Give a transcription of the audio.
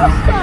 Oh,